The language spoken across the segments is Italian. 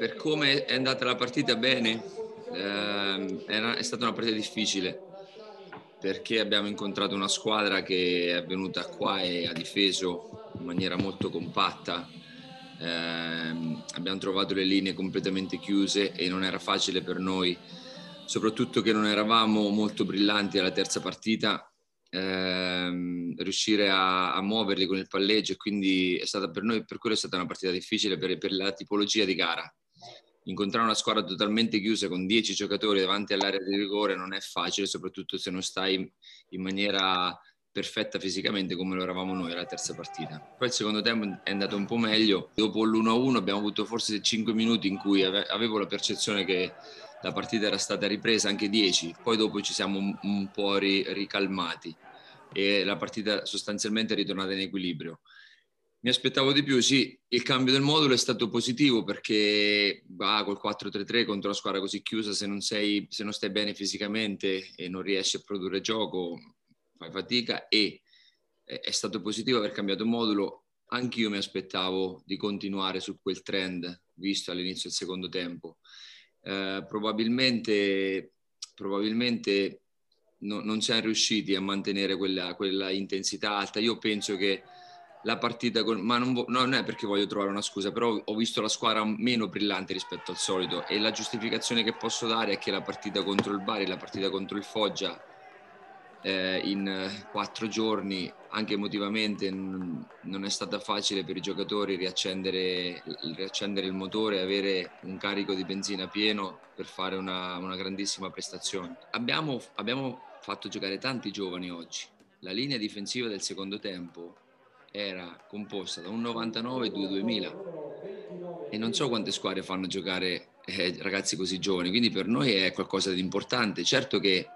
per come è andata la partita bene, eh, è stata una partita difficile perché abbiamo incontrato una squadra che è venuta qua e ha difeso in maniera molto compatta. Eh, abbiamo trovato le linee completamente chiuse e non era facile per noi, soprattutto che non eravamo molto brillanti alla terza partita, ehm, riuscire a, a, muoverli con il palleggio quindi è stata per noi, per quello è stata una partita difficile per, per la tipologia di gara incontrare una squadra totalmente chiusa con 10 giocatori davanti all'area di rigore non è facile, soprattutto se non stai in maniera perfetta fisicamente come lo eravamo noi alla terza partita. Poi il secondo tempo è andato un po' meglio, dopo l'1-1 abbiamo avuto forse 5 minuti in cui avevo la percezione che la partita era stata ripresa, anche 10, poi dopo ci siamo un po' ricalmati e la partita sostanzialmente è ritornata in equilibrio. Mi aspettavo di più, sì, il cambio del modulo è stato positivo perché bah, col 4-3-3 contro una squadra così chiusa, se non, sei, se non stai bene fisicamente e non riesci a produrre gioco, fai fatica e è stato positivo aver cambiato modulo. Anch'io mi aspettavo di continuare su quel trend visto all'inizio del secondo tempo. Eh, probabilmente, probabilmente no, non siamo riusciti a mantenere quella, quella intensità alta. Io penso che la partita con... ma non, vo... non, è perché voglio trovare una scusa, però ho visto la squadra meno brillante rispetto al solito e la giustificazione che posso dare è che la partita contro il Bari, la partita contro il Foggia eh, in quattro giorni, anche emotivamente, non, è stata facile per i giocatori riaccendere, riaccendere, il motore avere un carico di benzina pieno per fare una, una grandissima prestazione. Abbiamo, abbiamo fatto giocare tanti giovani oggi. La linea difensiva del secondo tempo era composta da un 99 e due 2000 e non so quante squadre fanno giocare eh, ragazzi così giovani, quindi per noi è qualcosa di importante. Certo che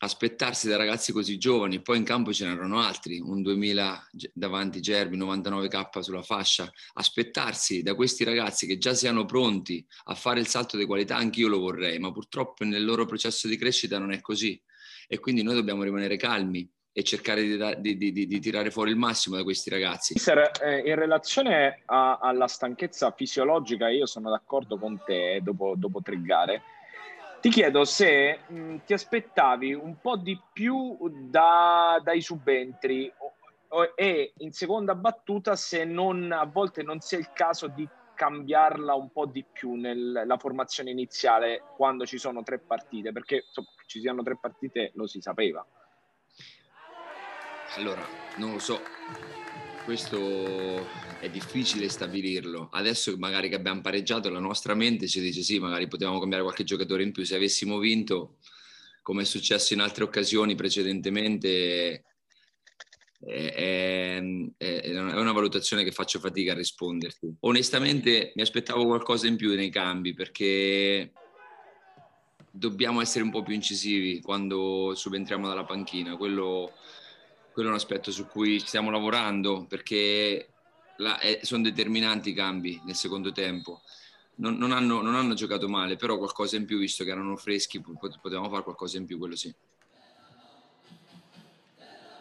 aspettarsi da ragazzi così giovani, poi in campo ce n'erano altri, un 2000 davanti Gerbi, 99k sulla fascia, aspettarsi da questi ragazzi che già siano pronti a fare il salto di qualità, anch'io lo vorrei, ma purtroppo nel loro processo di crescita non è così. E quindi noi dobbiamo rimanere calmi e cercare di, di, di, di, tirare fuori il massimo da questi ragazzi. Eh, in relazione a, alla stanchezza fisiologica, io sono d'accordo con te dopo, dopo tre gare. Ti chiedo se mh, ti aspettavi un po' di più da, dai subentri o, e in seconda battuta se non, a volte non sia il caso di cambiarla un po' di più nella formazione iniziale quando ci sono tre partite, perché insomma, ci siano tre partite lo si sapeva. Allora, non lo so, questo è difficile stabilirlo. Adesso magari che abbiamo pareggiato, la nostra mente ci dice sì, magari potevamo cambiare qualche giocatore in più. Se avessimo vinto, come è successo in altre occasioni precedentemente, è, è, una valutazione che faccio fatica a risponderti. Onestamente mi aspettavo qualcosa in più nei cambi perché dobbiamo essere un po' più incisivi quando subentriamo dalla panchina. Quello quello è un aspetto su cui stiamo lavorando perché la, è, sono determinanti i cambi nel secondo tempo. Non, non, hanno, non, hanno, giocato male, però qualcosa in più, visto che erano freschi, potevamo fare qualcosa in più, quello sì.